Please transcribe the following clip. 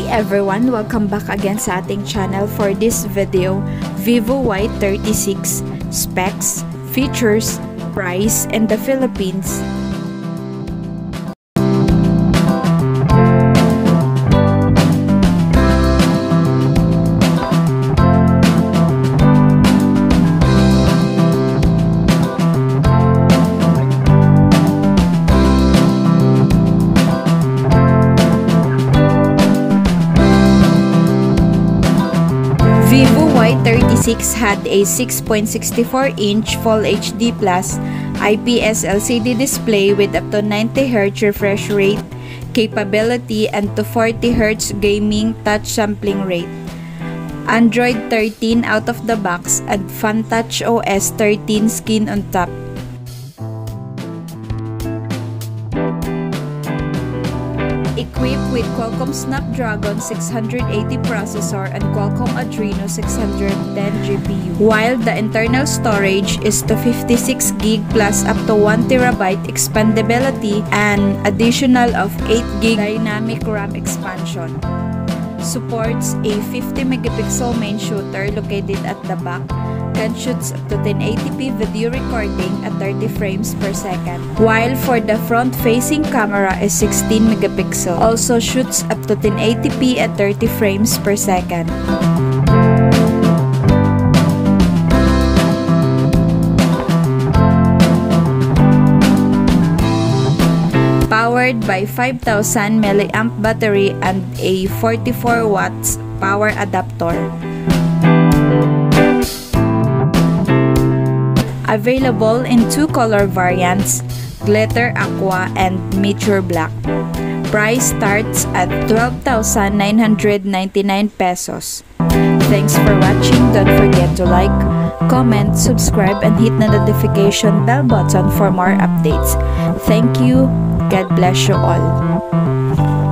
everyone! Welcome back again sa ating channel for this video, Vivo Y36 specs, features, price, and the Philippines. Vivo Y36 had a 6.64-inch Full HD Plus IPS LCD display with up to 90Hz refresh rate capability and to 40Hz gaming touch sampling rate. Android 13 out of the box and FunTouch OS 13 skin on top. Equipped with Qualcomm Snapdragon 680 processor and Qualcomm Adreno 610 GPU, while the internal storage is to 56 gig plus up to 1 terabyte expandability and additional of 8 gig dynamic RAM expansion. Supports a 50 megapixel main shooter located at the back can shoots up to 1080p video recording at 30 frames per second. While for the front-facing camera is 16 megapixel, also shoots up to 1080p at 30 frames per second. Powered by 5000 mAh battery and a 44 watts power adapter. Available in two color variants, Glitter Aqua and Mature Black. Price starts at 12,999 pesos. Thanks for watching. Don't forget to like, comment, subscribe, and hit the notification bell button for more updates. Thank you. God bless you all.